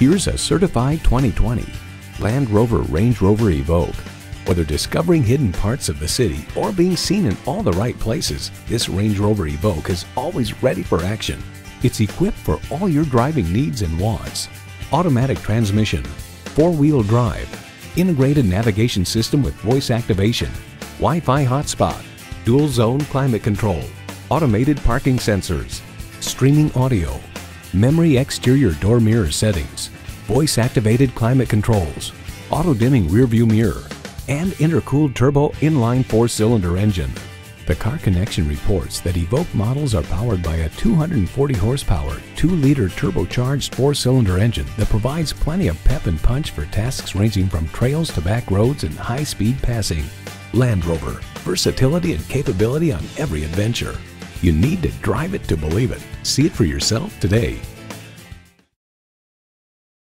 Here's a certified 2020 Land Rover Range Rover Evoque. Whether discovering hidden parts of the city or being seen in all the right places, this Range Rover Evoque is always ready for action. It's equipped for all your driving needs and wants. Automatic transmission, four-wheel drive, integrated navigation system with voice activation, Wi-Fi hotspot, dual zone climate control, automated parking sensors, streaming audio, memory exterior door mirror settings, voice activated climate controls, auto dimming rearview mirror, and intercooled turbo inline four cylinder engine. The Car Connection reports that Evoque models are powered by a 240 horsepower, 2 liter turbocharged four cylinder engine that provides plenty of pep and punch for tasks ranging from trails to back roads and high speed passing. Land Rover, versatility and capability on every adventure. You need to drive it to believe it. See it for yourself today.